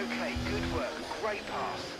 Okay, good work, great pass.